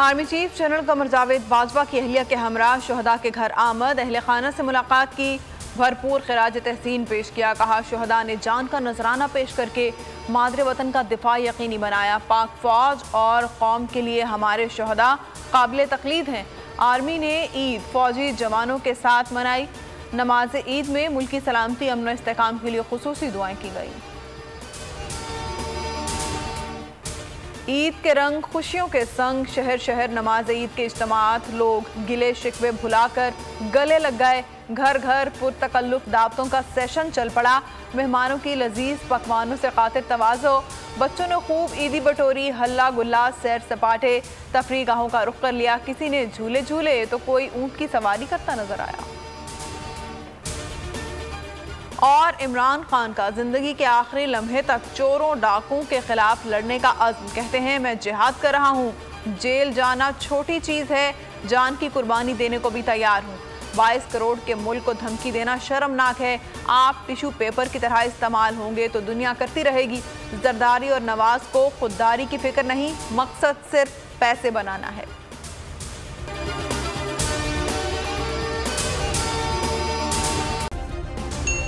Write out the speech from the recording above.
Army chief general Qamar Javed Bajwa की अहलिया के हमरा शहदा के घर आमद। अहल खाना से मुलाकात की। भरपूर खराज तहसीन पेश किया। कहा, शहदा ने जान का नजराना पेश करके मादरे वतन का दिफा यकीनी बनाया। पाक फौज और कौम के लिए हमारे शहदा काबिल तकलीद हैं। आर्मी ने ईद फौजी जवानों के साथ मनाई। नमाज़ ईद में मुल्की सलामती अमन इसकाम के लिए खसूसी दुआएँ की गई। ईद के रंग खुशियों के संग शहर शहर नमाज़ ईद के इज्तमात लोग गिले शिकवे भुलाकर गले लग गए। घर घर पुरतकल्लुफ दावतों का सेशन चल पड़ा। मेहमानों की लजीज पकवानों से खातिर तवाज़ो। बच्चों ने खूब ईदी बटोरी, हल्ला गुल्ला, सैर सपाटे, तफरी गाहों का रुख कर लिया। किसी ने झूले झूले तो कोई ऊँट की सवारी करता नज़र आया। और इमरान खान का ज़िंदगी के आखिरी लम्हे तक चोरों डाकुओं के खिलाफ लड़ने का अज़्म कहते हैं, मैं जिहाद कर रहा हूँ। जेल जाना छोटी चीज़ है, जान की कुर्बानी देने को भी तैयार हूँ। बाईस करोड़ के मुल्क को धमकी देना शर्मनाक है। आप टिश्यू पेपर की तरह इस्तेमाल होंगे तो दुनिया करती रहेगी। जरदारी और नवाज़ को खुददारी की फ़िक्र नहीं, मकसद सिर्फ़ पैसे बनाना है।